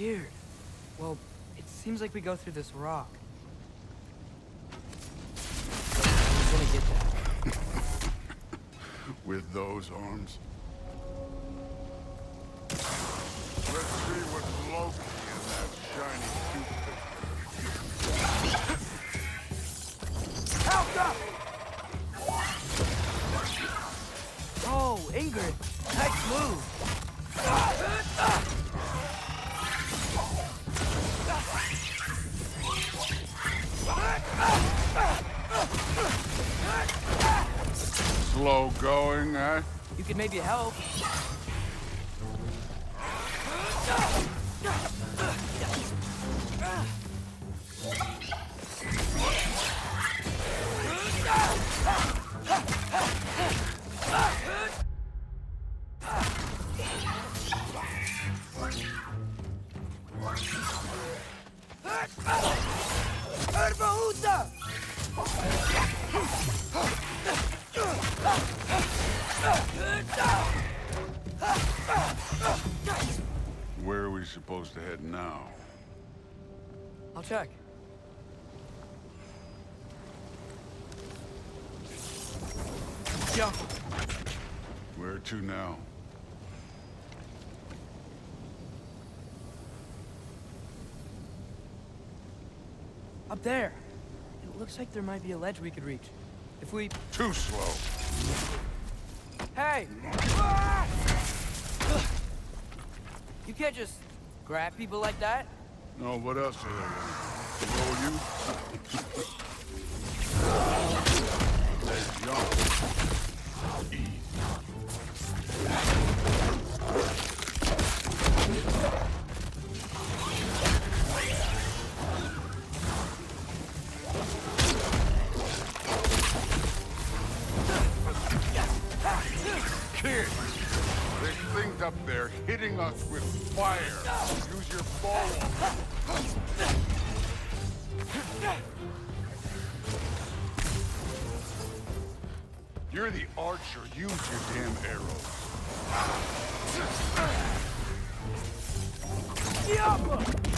weird. Well, it seems like we go through this rock. Gonna get that. With those arms? Let's see what Loki and that shiny toothpick. Help up! Oh, Ingrid, Slow going, eh? You could maybe help. Supposed to head now? I'll check. Jump. Where to now? Up there. It looks like there might be a ledge we could reach. If we... Too slow. Hey! You can't just grab people like that. No, what else are they Roll you? Us with fire. Use your ball. You're the archer. Use your damn arrows. You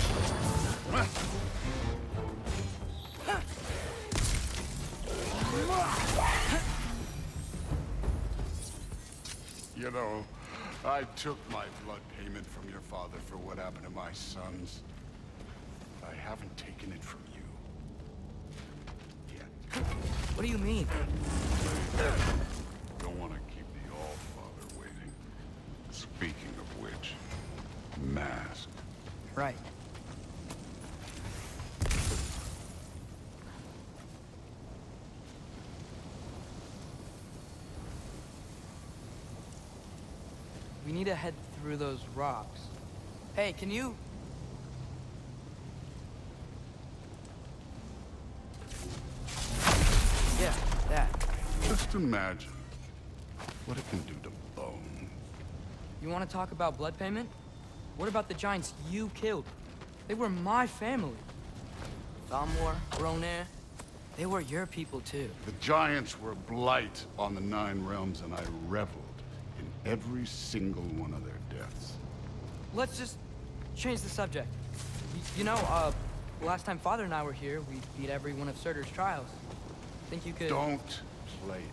I took my blood payment from your father for what happened to my sons. I haven't taken it from you. Yet. What do you mean? Don't want to keep the All-Father waiting. Speaking of which, mask. Right. We need to head through those rocks. Hey, can you... Yeah, that. Just imagine what it can do to bone. You want to talk about blood payment? What about the giants you killed? They were my family. Thamur, Hrungnir, they were your people too. The giants were a blight on the Nine Realms, and I reveled every single one of their deaths. Let's just change the subject. Y- you know, uh, last time Father and I were here, we beat every one of Surtur's trials. Think you could... Don't play it.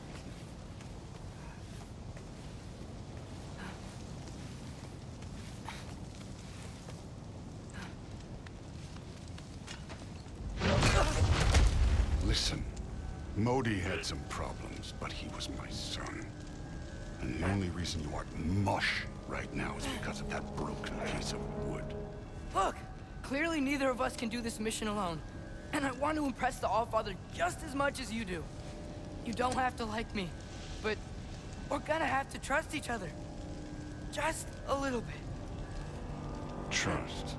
Listen, Modi had some problems, but he was my son. And the only reason you aren't mush right now is because of that broken piece of wood. Look! Clearly neither of us can do this mission alone. And I want to impress the Allfather just as much as you do. You don't have to like me, but we're gonna have to trust each other. Just a little bit. Trust.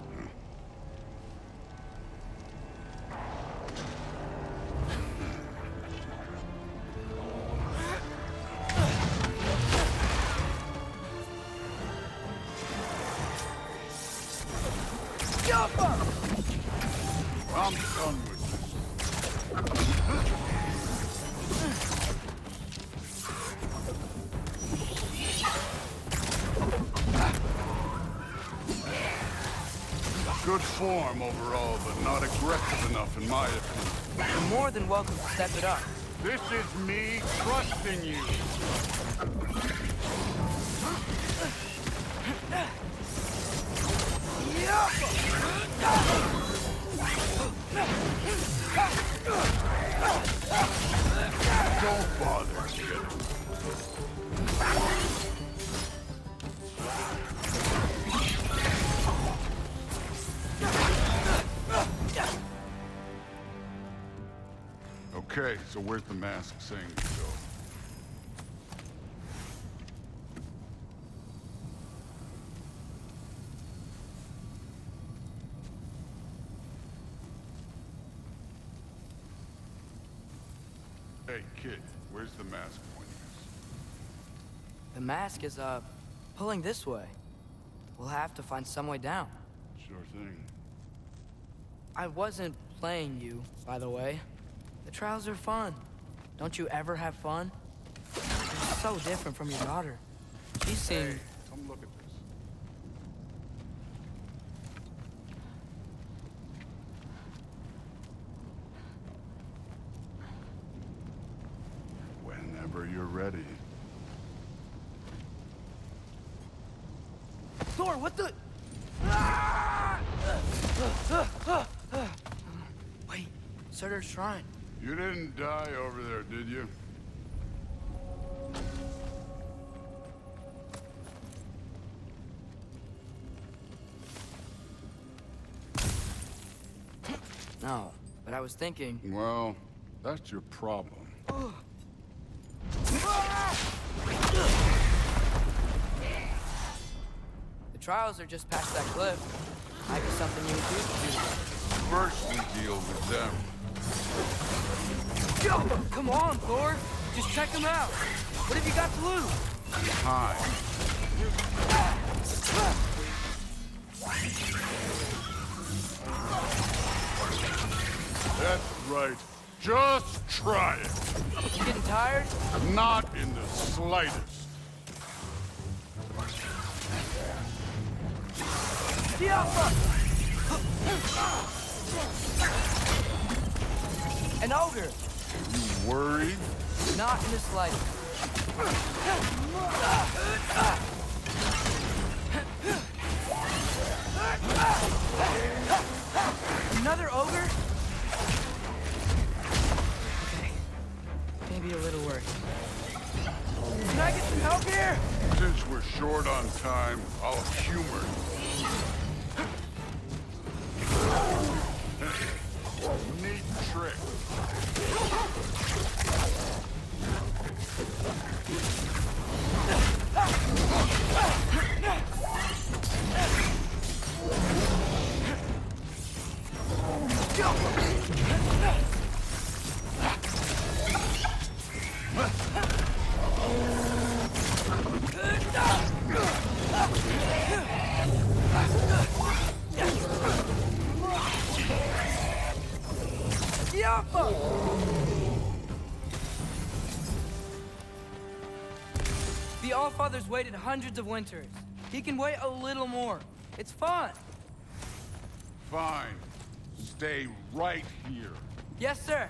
Aggressive enough in my opinion. You're more than welcome to step it up. This is me trusting you. Don't so where's the mask saying to go? Hey, kid, where's the mask pointing us? The mask is, uh, pulling this way. We'll have to find some way down. Sure thing. I wasn't playing you, by the way. The trials are fun. Don't you ever have fun? You're so different from your daughter. She seemed... Hey, come look at this. Whenever you're ready. Thor, what the... Wait, Surtur's shrine. You didn't die over there, did you? No, but I was thinking... Well, that's your problem. The trials are just past that cliff. Might be something you would do to do. First, we deal with them. Yo, come on, Thor. Just check them out. What have you got to lose? Time. That's right. Just try it. You getting tired? Not in the slightest. The Alpha! An ogre! Worried? Not in the slightest. Another ogre? Okay. Maybe a little worried. Can I get some help here? Since we're short on time, I'll humor you. Neat trick. Hundreds of winters. He can wait a little more. It's fun. Fine. Stay right here. Yes, sir.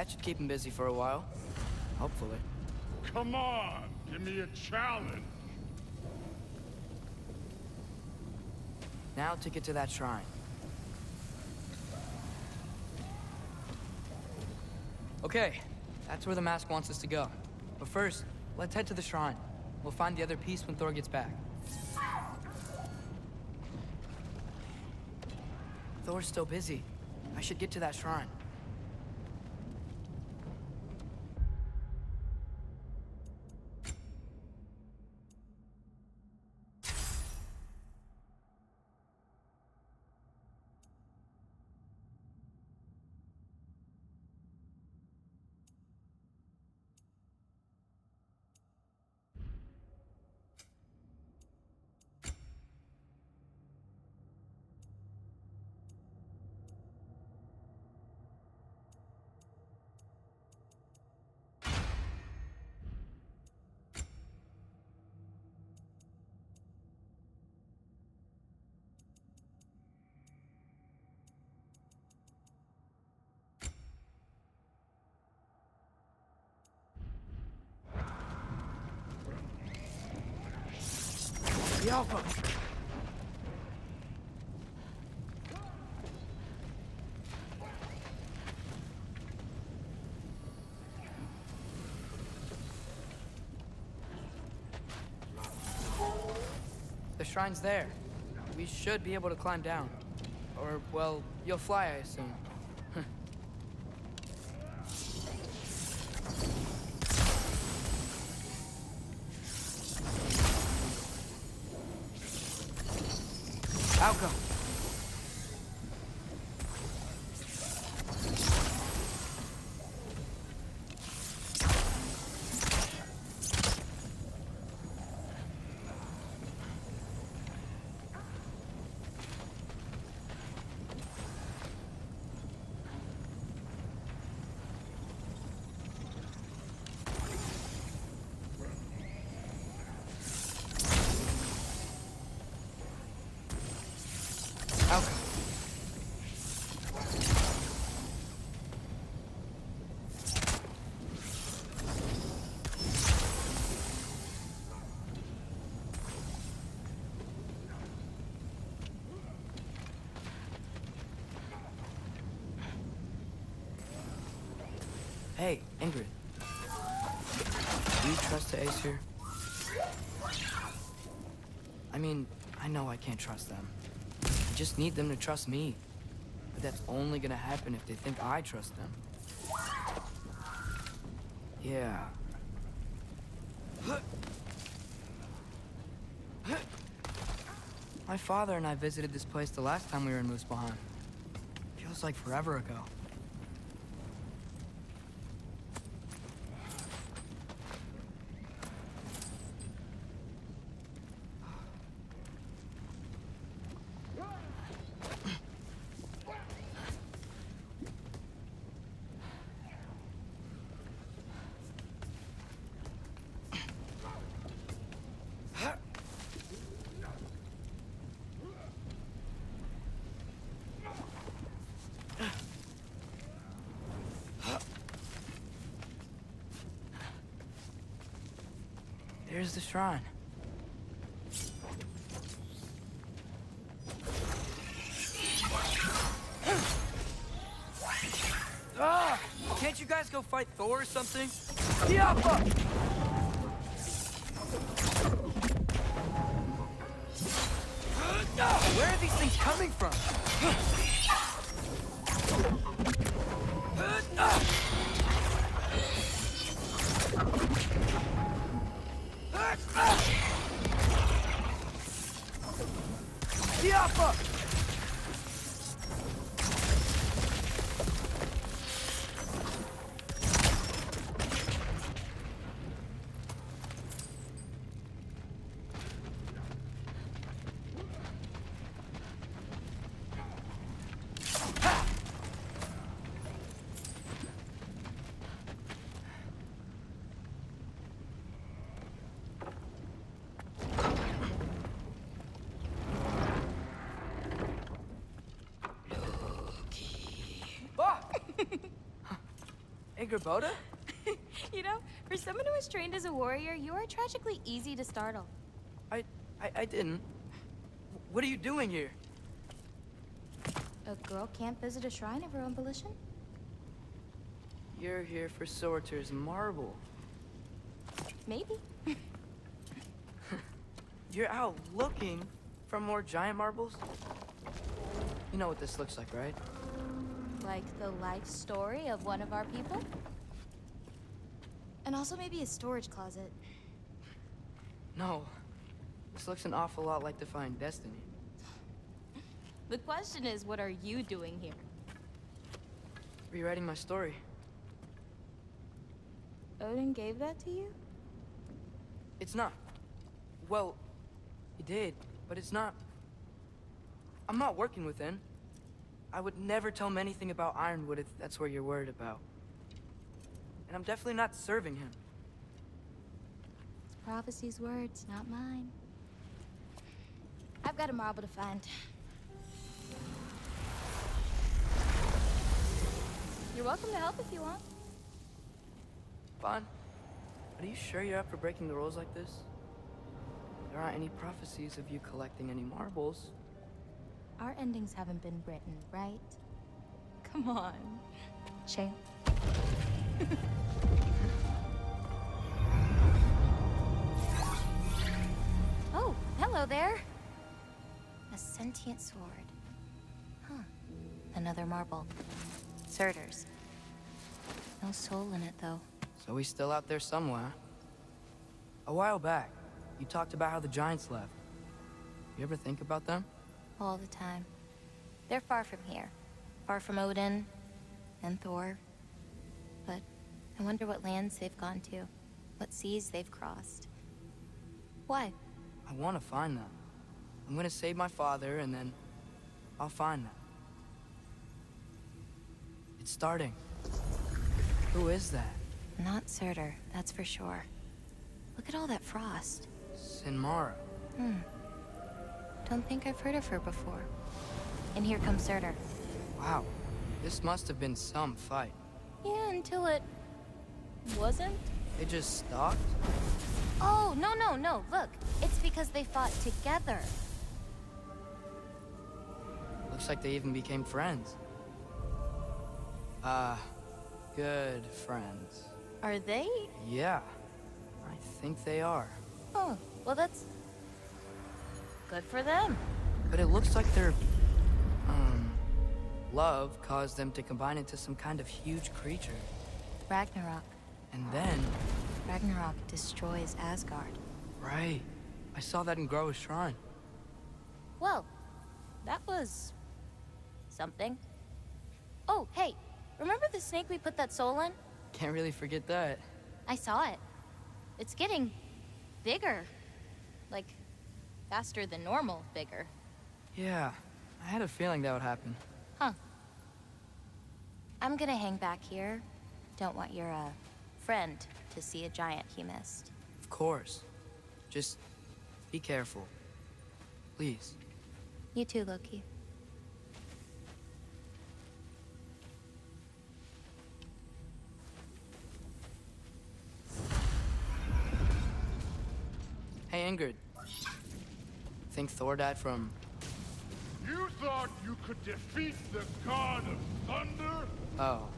That should keep him busy for a while. Hopefully. Come on, give me a challenge. Now to get to that shrine. Okay, that's where the mask wants us to go. But first, let's head to the shrine. We'll find the other piece when Thor gets back. Thor's still busy. I should get to that shrine. The Alpha! The shrine's there. We should be able to climb down. Or, well, you'll fly, I assume. I'll go. I'll go. Hey, Ingrid. Do you trust the here? I mean, I know I can't trust them. I just need them to trust me. But that's only gonna happen if they think I trust them. Yeah. My father and I visited this place the last time we were in Muspelheim. Feels like forever ago. There's the shrine. Ah! Can't you guys go fight Thor or something? Diapa! Where are these things coming from? Ingrid you know, for someone who was trained as a warrior, you are tragically easy to startle. I, I, I didn't. What are you doing here? A girl can't visit a shrine of her own volition? You're here for Surtur's marble. Maybe. You're out looking for more giant marbles? You know what this looks like, right? Like the life story of one of our people? And also maybe a storage closet. No. This looks an awful lot like Defying Destiny. The question is, what are you doing here? Rewriting my story. Odin gave that to you? It's not. Well, he did, but it's not. I'm not working with N. I would never tell him anything about Ironwood if that's what you're worried about. And I'm definitely not serving him. It's prophecy's words, not mine. I've got a marble to find. You're welcome to help if you want. Vaughn, are you sure you're up for breaking the rules like this? There aren't any prophecies of you collecting any marbles. Our endings haven't been written, right? Come on, champ. oh, hello there. A sentient sword. Huh. Another marble. Surtur's. No soul in it, though. So he's still out there somewhere. A while back, you talked about how the Giants left. You ever think about them? All the time. They're far from here. Far from Odin and Thor. But I wonder what lands they've gone to. What seas they've crossed. Why? I want to find them. I'm gonna save my father, and then I'll find them. It's starting. Who is that? Not Surtur, that's for sure. Look at all that frost. Sinmara. Hmm. I don't think I've heard of her before. And here comes Surtur. Wow. This must have been some fight. Yeah, until it... wasn't? They just stopped? Oh, no, no, no, look. It's because they fought together. Looks like they even became friends. Ah, uh, good friends. Are they? Yeah, I think they are. Oh, well that's... good for them. But it looks like their... um... love caused them to combine into some kind of huge creature. Ragnarok. And then... Ragnarok destroys Asgard. Right. I saw that in Groa's shrine. Well, that was... something. Oh, hey, remember the snake we put that soul in? Can't really forget that. I saw it. It's getting... bigger. Like, faster than normal bigger. Yeah, I had a feeling that would happen. Huh. I'm gonna hang back here. Don't want your, uh, friend to see a giant he missed. Of course. Just be careful. Please. You too, Loki. Hey, Ingrid. Think Thor died from... You thought you could defeat the god of thunder? Oh.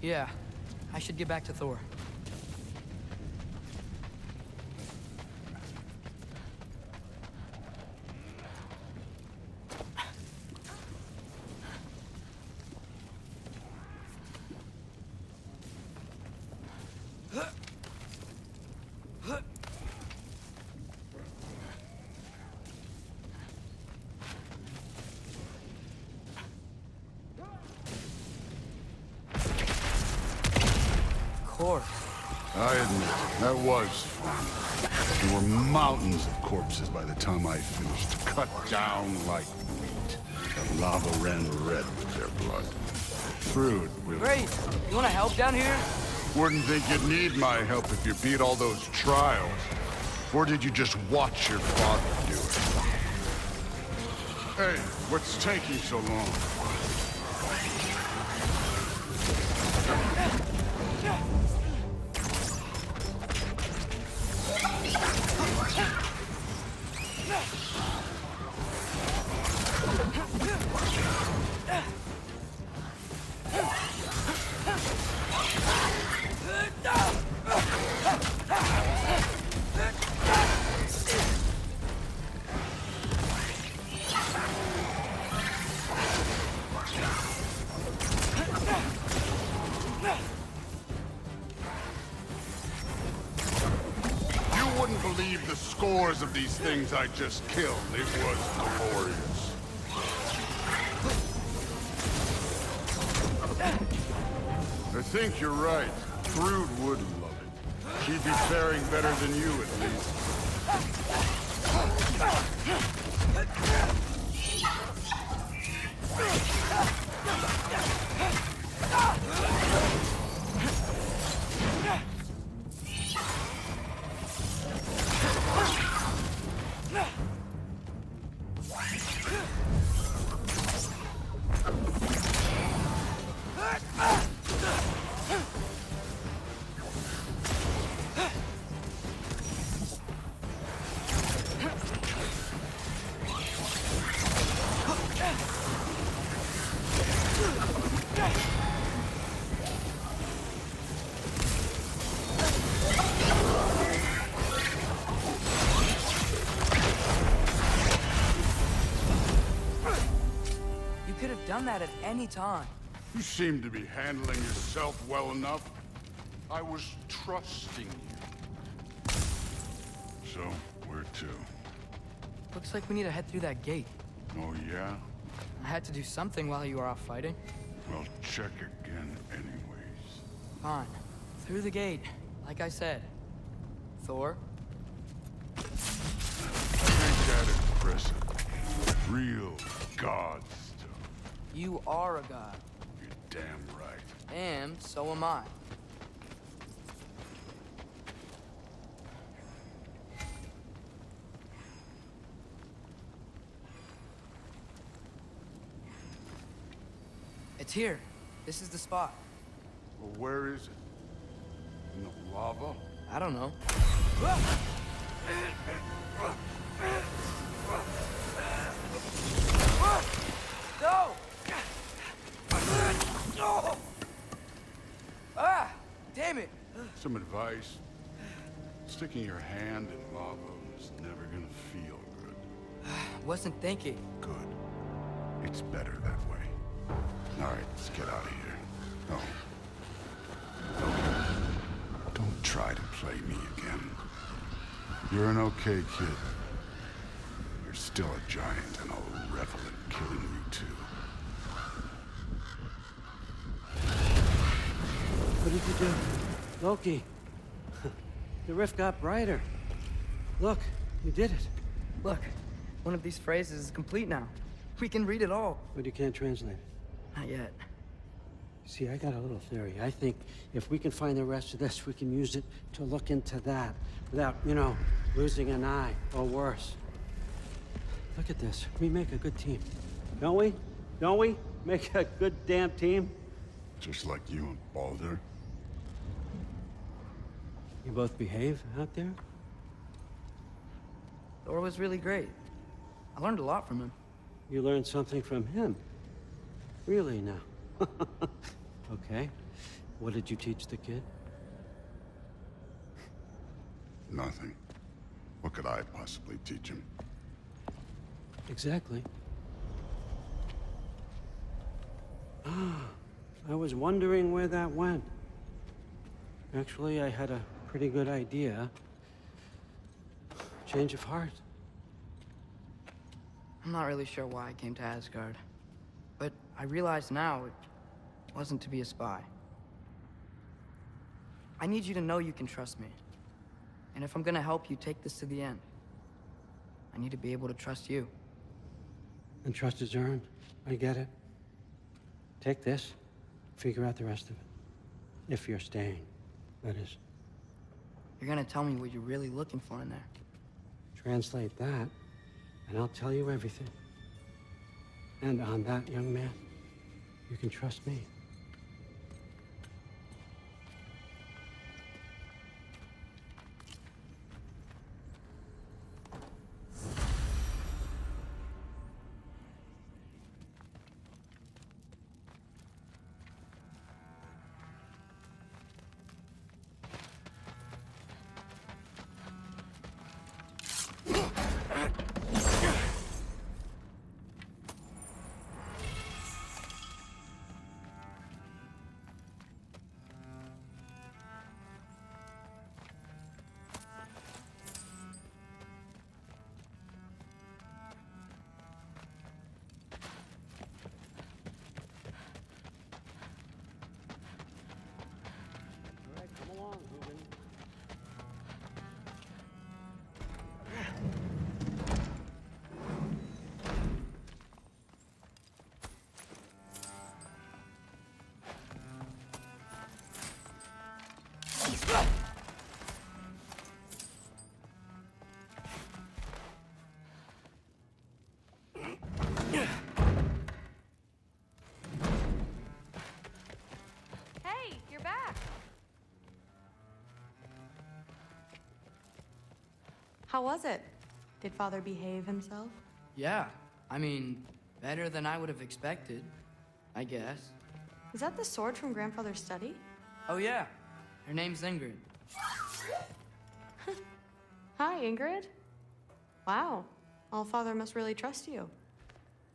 Yeah, I should get back to Thor. I admit, that was fun. There were mountains of corpses by the time I finished, cut down like wheat. The lava ran red with their blood. Thrud will... Great! You wanna help down here? Wouldn't think you'd need my help if you beat all those trials. Or did you just watch your father do it? Hey, what's taking so long? These things I just killed. It was glorious. I think you're right. Thrud would love it. She'd be faring better than you, at least. Any time. You seem to be handling yourself well enough. I was trusting you. So, where to? Looks like we need to head through that gate. Oh, yeah? I had to do something while you were off fighting. Well, check again anyways. Fine. Through the gate, like I said. Thor? Ain't that impressive? Real god stuff. You are a god. You're damn right. And so am I. It's here. This is the spot. Well, where is it? In the lava? I don't know. No! Ah! Damn it! Some advice? Sticking your hand in lava is never gonna feel good. Wasn't thinking. Good. It's better that way. All right, let's get out of here. Oh. Don't, don't try to play me again. You're an okay kid. You're still a giant, and I'll revel in killing you too. What did you do? Loki. the rift got brighter. Look, you did it. Look, one of these phrases is complete now. We can read it all. But you can't translate it. Not yet. See, I got a little theory. I think if we can find the rest of this, we can use it to look into that without, you know, losing an eye or worse. Look at this. We make a good team. Don't we? Don't we? Make a good damn team? Just like you and Baldur. You both behave out there? Thor was really great. I learned a lot from him. You learned something from him. Really now? okay. What did you teach the kid? Nothing. What could I possibly teach him? Exactly. Ah, I was wondering where that went. Actually, I had a pretty good idea. Change of heart. I'm not really sure why I came to Asgard. But I realize now it wasn't to be a spy. I need you to know you can trust me. And if I'm gonna help you take this to the end, I need to be able to trust you. And trust is earned. I get it. Take this, figure out the rest of it. If you're staying, that is. You're gonna tell me what you're really looking for in there. Translate that, and I'll tell you everything. And on that, young man, you can trust me. Back. How was it? Did father behave himself? Yeah, I mean, better than I would have expected, I guess. Is that the sword from grandfather's study? Oh yeah, her name's Ingrid. Hi, Ingrid. Wow. All father must really trust you.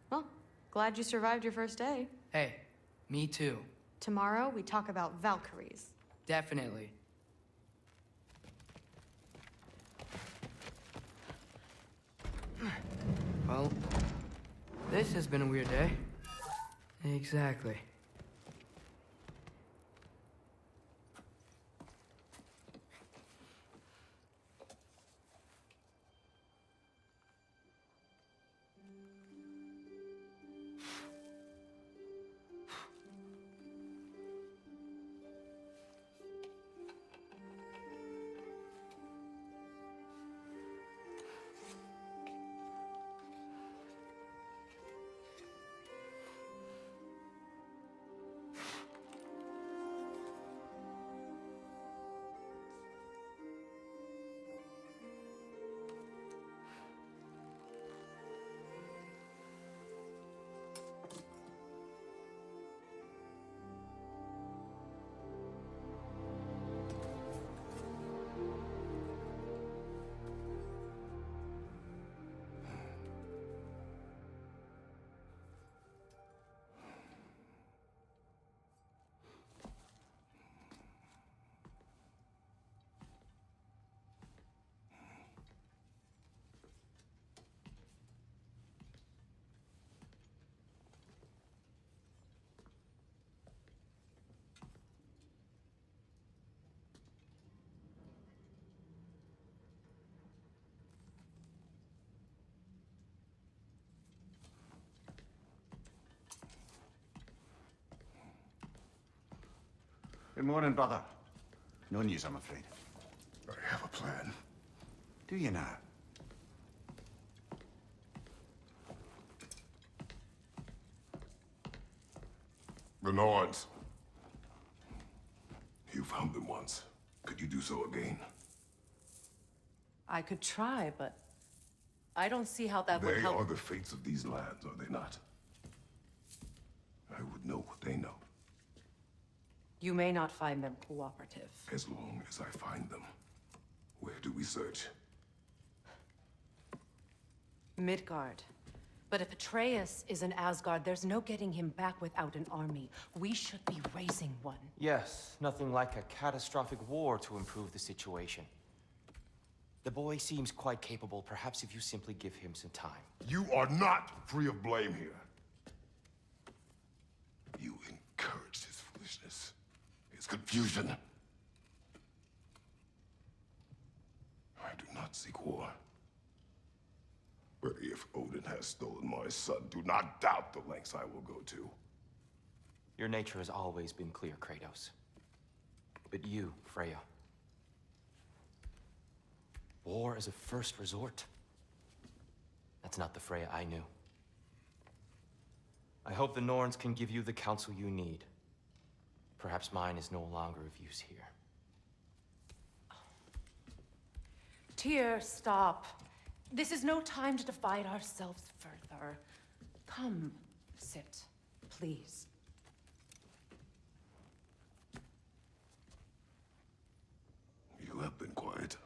Well, Glad you survived your first day. Hey, me too. Tomorrow, we talk about Valkyries. Definitely. Well, this has been a weird day. Exactly. Good morning, brother. No news, I'm afraid. I have a plan. Do you now? The Norns. You found them once. Could you do so again? I could try, but I don't see how that would help. They help. are the fates of these lands, are they not? I would know what they know, You may not find them cooperative. as long as I find them. Where do we search? Midgard. But if Atreus is in Asgard, there's no getting him back without an army. We should be raising one. Yes, nothing like a catastrophic war to improve the situation. The boy seems quite capable. Perhaps if you simply give him some time. You are not free of blame here. You encouraged his foolishness, his confusion. I do not seek war. But if Odin has stolen my son, do not doubt the lengths I will go to. Your nature has always been clear, Kratos. But you, Freya. War is a first resort. That's not the Freya I knew. I hope the Norns can give you the counsel you need. Perhaps mine is no longer of use here. Tyr, stop. This is no time to divide ourselves further. Come, sit, please. You have been quiet.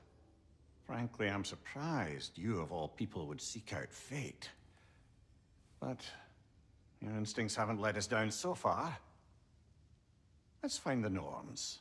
Frankly, I'm surprised you, of all people, would seek out fate. But your instincts haven't let us down so far. Let's find the Norns.